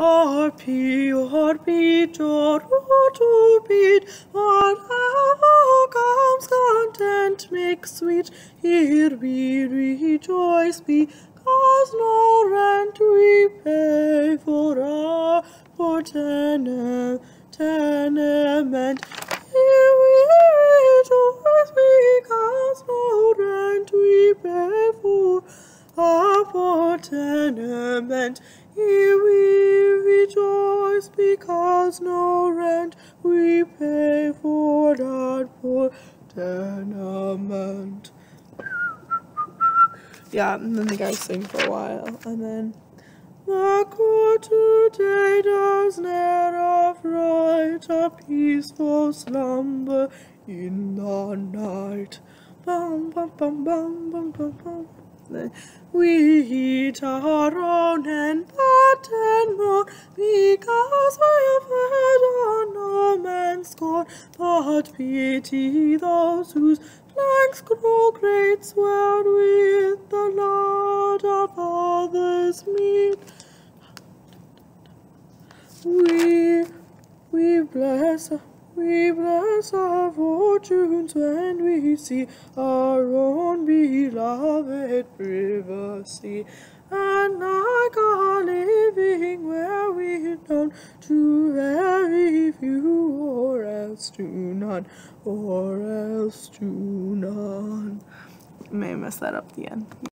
Arpi, arpi, to beat, whatever comes content make sweet. Here we rejoice because no rent we pay for our for tenement. tenement. Here we rejoice because no rent we pay for our tenement. Here we rejoice because no rent we pay for that poor tenement. Yeah, and then the guys sing for a while, and then the court today does not affright a peaceful slumber in the night. Bum bum bum bum bum bum bum. We eat our own and more because we have on no man's scorn, but pity those whose flanks grow great, swelled with the blood of others' meat. We, we bless we bless our fortunes when we see our own beloved privacy, and like to very few, or else to none, or else to none. May I mess that up the end.